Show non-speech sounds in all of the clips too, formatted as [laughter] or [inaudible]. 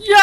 Yay!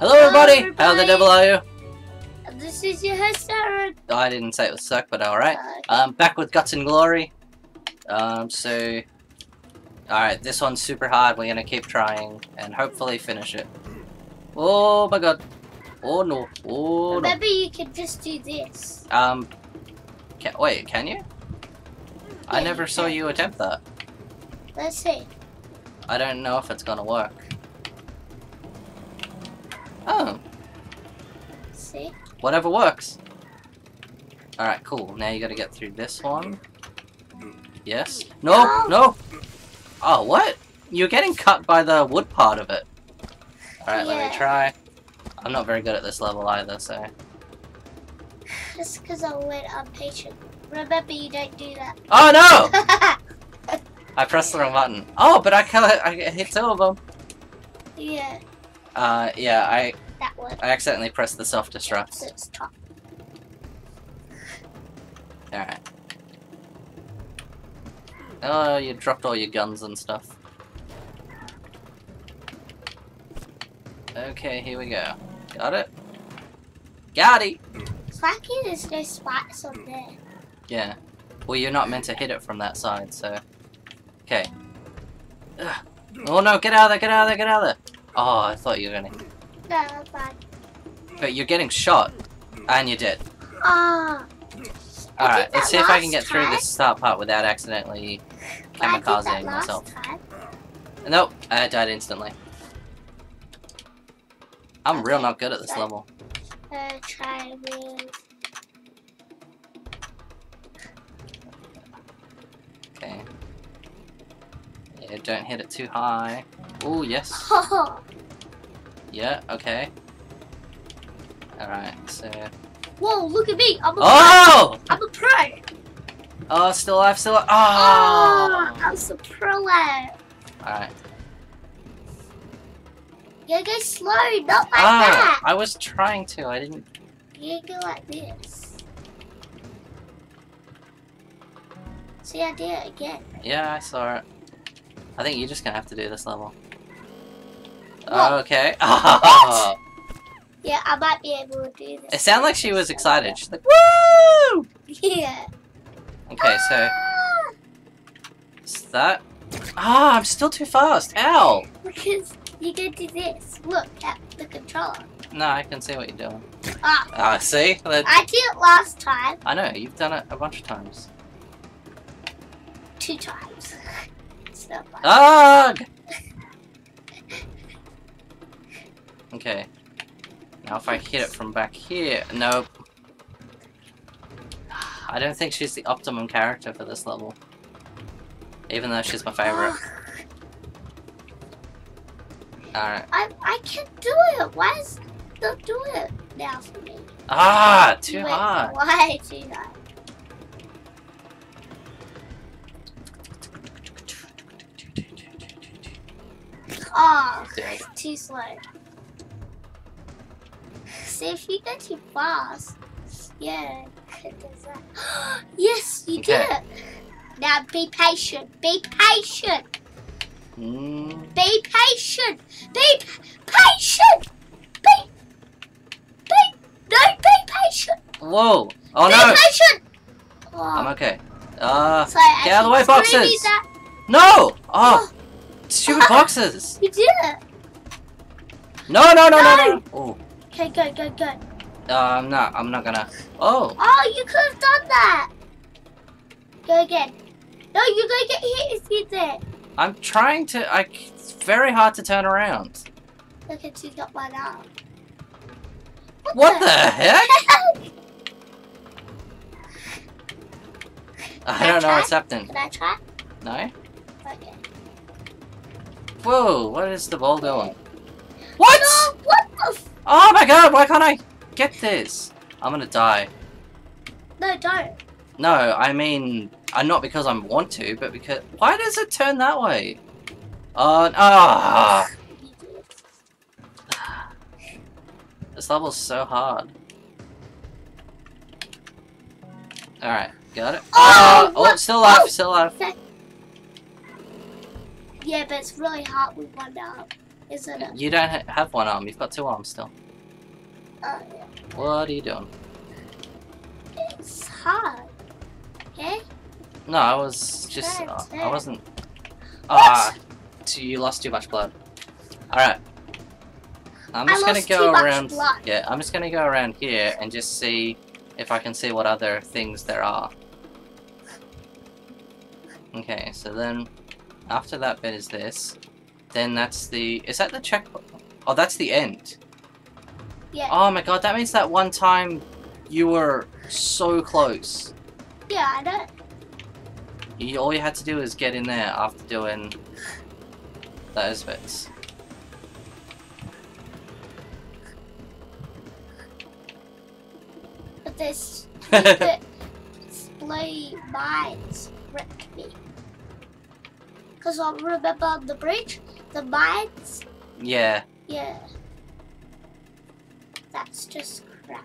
Hello everybody! How the devil are you? This is your host, Aaron. Oh, I didn't say it was suck, but alright. Uh, Um, back with Guts and Glory. Um, so... Alright, this one's super hard. We're gonna keep trying and hopefully finish it. Oh my god. Oh no. Oh no. remember, you can just do this. Um, ca wait, can you? I never you saw can. you attempt that. Let's see. I don't know if it's gonna work. Oh, See? whatever works. Alright, cool. Now you gotta get through this one. Yes. No, No. no! Oh, what? You're getting cut by the wood part of it. Alright, let me try. I'm not very good at this level either, so... [sighs] Just because I went impatient. Remember, you don't do that. Oh no! [laughs] I pressed the wrong button. Oh, but I, kinda, I hit two of them. yeah, Uh, yeah, I, that one. I accidentally pressed the self-destruct. So it's top. Alright. Oh, you dropped all your guns and stuff. Okay, here we go. Got it? Got it! It's lucky there's no spikes on there. Yeah. Well, you're not meant to hit it from that side, so... Okay. Ugh. Oh no, get out of there, get out of there, get out of there! Oh, I thought you were gonna... No, I'm fine. But you're getting shot, and you're dead. Ah. I Alright, let's see if I can get through this start part without accidentally but I did that kamikazing myself. Time. Nope, I died instantly. I'm real not good at this level. Uh, try with. Okay. Yeah, don't hit it too high. Oh, yes. [laughs] Yeah, okay. Alright, so... whoa! Look at me. I'm a Oh! pro. I'm a pro. Oh, still alive, still alive. Oh, Oh! I'm so pro. Alright. You go slow, not like Ah, that. I was trying to, I didn't... You go like this. See, I did it again. Yeah, I saw it. I think you're just gonna have to do this level. What? Okay. [laughs] Yeah, I might be able to do this. It sounded like she was excited. She's like, woo! [laughs] Yeah. Okay, so Ah, is that. Ah, I'm still too fast. Ow! [laughs] because you can do this. Look at the controller. No, I can see what you're doing. Ah, Ah, see? That- I did it last time, I know, you've done it a bunch of times. two times. It's not bad. Ugh! [laughs] Okay. Now if I hit it from back here. Nope. I don't think she's the optimum character for this level. Even though she's my favorite. Alright. I I can do it. Why is not doing it now for me? Ah, too Wait, hard. Why too hard? Oh, Dead. too slow. See if you go too fast. Yeah, it does that. [gasps] yes, you did it. Now be patient. Be patient. Mm, Be patient. Be patient. Be. Be. No, be patient. whoa! Oh no! be no! patient. I'm Oh, okay. Uh, so get out of the way, boxes. No! Oh! Stupid boxes! You did it. No, no, no, no, No. no! Oh, Okay, go, go, go. uh, I'm not, I'm not gonna. Oh! Oh, you could have done that. Go again. No, you're gonna get hit if you did. I'm trying to. I. It's very hard to turn around. Look at you got one arm. What the heck? [laughs] I don't know what's happening. Can I try? No? Okay. Whoa, what is the ball doing? What? No, what the f- Oh my god, why can't I get this? I'm gonna die. No, don't. No, I mean, uh, not because I want to, but because. Why does it turn that way? Oh, ah! This level's so hard. Alright, got it. Oh, Uh, oh, still alive, Oh. still alive. Yeah, but it's really hard with one arm, isn't it? You don't ha have one arm, you've got two arms still. Uh, yeah. What are you doing? It's hard. Okay? No, I was just. Uh, I wasn't. Ah, t- you lost too much blood. Alright. I'm I just gonna go around. blood. Yeah, I'm just gonna go around here and just see if I can see what other things there are. Okay, so then after that bit is this. Then that's the. Is that the check? Oh, that's the end. Yeah. Oh my god, that means that one time you were so close. Yeah, I know. You, all you had to do is get in there after doing those bits. But this [laughs] display mines wrecked me. Because I remember on the bridge, the mines, Yeah, yeah. That's just crap.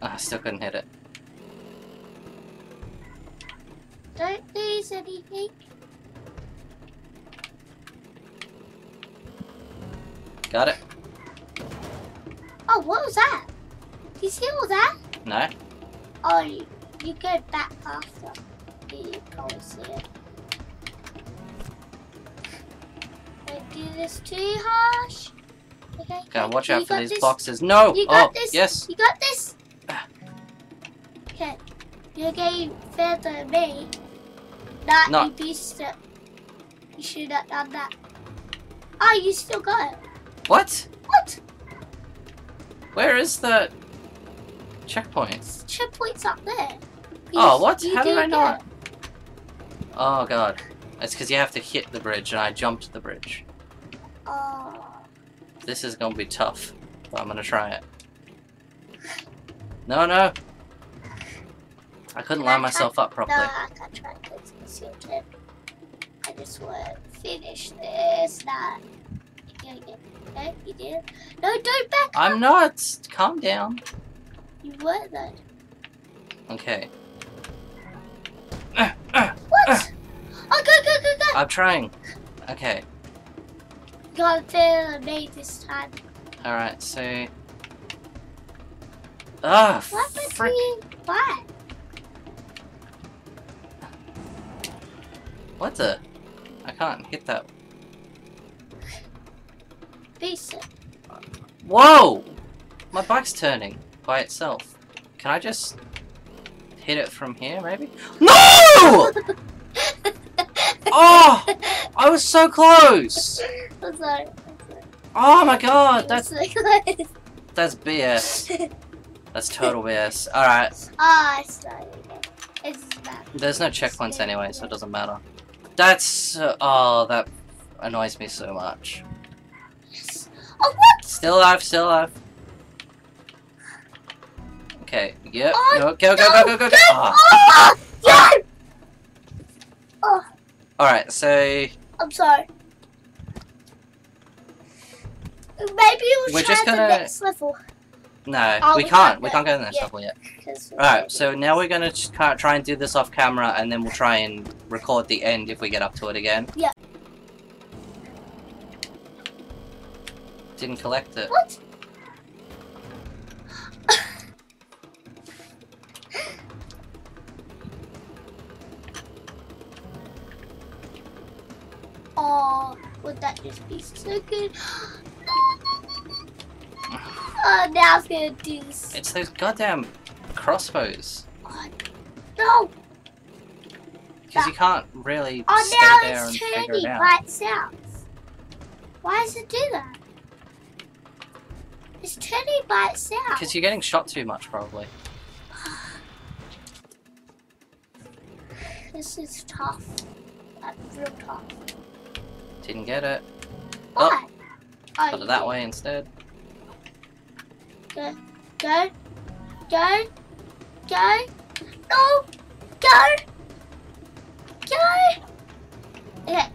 Ah, I still couldn't hit it. Don't lose anything. Got it? Oh, what was that? Did You see all that? No? Oh, you, you go back after. You probably see it. Don't do this too harsh. Okay. Okay, watch out for these this. boxes. No! You oh, got oh, this. yes! You got this. [sighs] Okay. You're getting further than me. Nah, No. you beast it. You should have done that. Oh, you still got it. What? What? Where is the checkpoint? Checkpoint's up there. You Oh, what? How did I not? it. Oh god. It's because you have to hit the bridge, and I jumped the bridge. Oh. This is gonna be tough, but I'm gonna try it. No, no! I couldn't line myself up No, properly. I can't try because it's your turn. I just want to finish this. Nah. No, you did. No, don't back up. I'm not! Calm down. You were though. Okay. What? oh, go, go, go, go. I'm trying. Okay. Got than me this time. Alright, so. Ah, What frick. between what? What the? I can't hit that. Decent. Whoa! My bike's turning by itself. Can I just hit it from here, maybe? No! [laughs] Oh! I was so close! I'm sorry. Oh my god, That's that's so that's BS. [laughs] That's total BS. Alright, Ah, sorry. It's bad. there's no checkpoints anyway, so it doesn't matter. That's uh, oh, that annoys me so much. Yes. Oh, what? Still alive, still alive. Okay, yep. Oh, go, go, go, no, go, go, go, go. Ah. Oh, yeah. Oh, Alright, so I'm sorry. Maybe we'll We're try just the gonna- next level. No, Oh, we we can't. We can't go in next yeah. level yet. Alright, so now we're gonna just try and do this off camera, and then we'll try and record the end if we get up to it again. Yeah. Didn't collect it. What? [laughs] oh, would that just be so good? Oh, now I'm gonna do this. It's those goddamn crossbows. Oh, no! Because you can't really Oh, stay now there and it's figure it turning out. by itself. Why does it do that? It's turning by itself. Because you're getting shot too much, probably. [sighs] This is tough. That's real tough. Didn't get it. Oh, Oh, Put it that did. way instead. Go, go, go, go. No, go, go. Okay.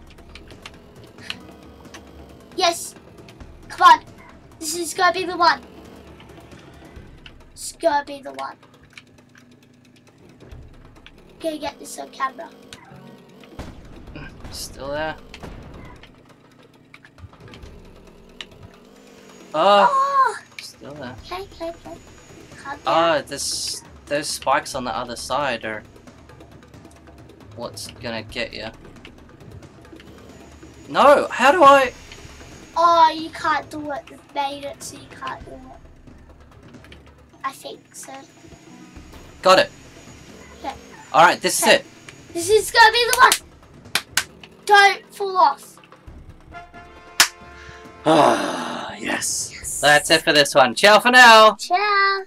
Yes. Come on. This is gonna be the one. It's gonna be the one. gonna get this on camera. Still there. Ah. Oh, Oh, okay, okay, okay. Calm down. Oh, this those spikes on the other side are what's gonna get you. No, how do I? Oh, you can't do it. They've made it, so you can't do it. I think so. Got it. Okay. All right, this is it. This is gonna be the one. Don't fall off. Ah, yes. That's it for this one. Ciao for now. Ciao.